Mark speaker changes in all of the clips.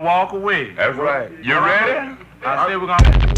Speaker 1: walk away.
Speaker 2: That's right. You ready?
Speaker 1: I said we're gonna.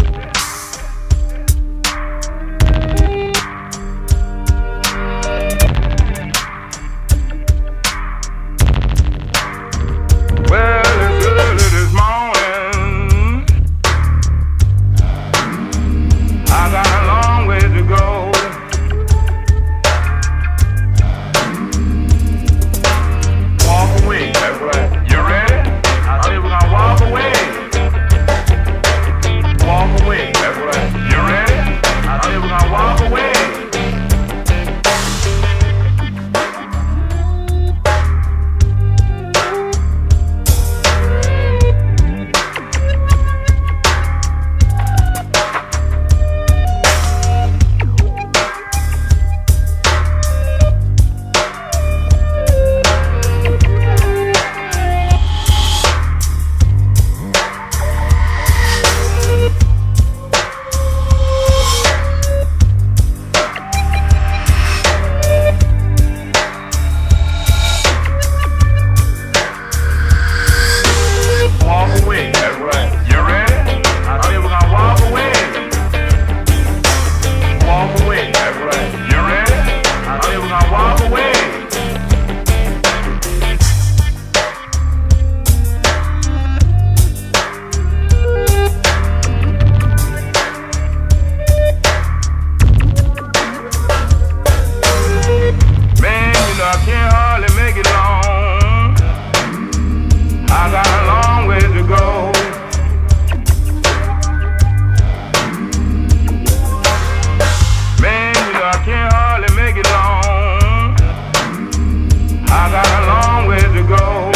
Speaker 2: I got a long way to go.